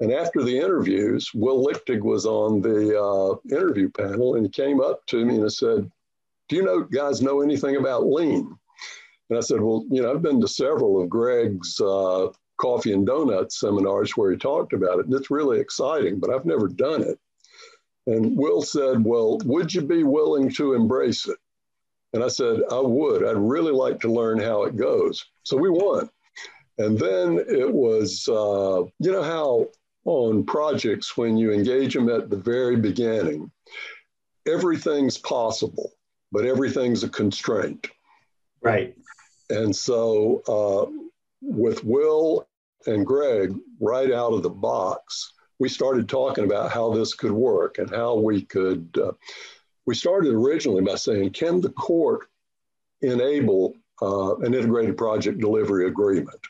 And after the interviews, Will Lichtig was on the uh, interview panel and he came up to me and said, Do you know guys know anything about lean? And I said, Well, you know, I've been to several of Greg's uh, coffee and donuts seminars where he talked about it. And it's really exciting, but I've never done it. And Will said, Well, would you be willing to embrace it? And I said, I would. I'd really like to learn how it goes. So we won. And then it was, uh, you know, how on projects, when you engage them at the very beginning, everything's possible, but everything's a constraint. Right. And so uh, with Will and Greg, right out of the box, we started talking about how this could work and how we could. Uh, we started originally by saying, can the court enable uh, an integrated project delivery agreement?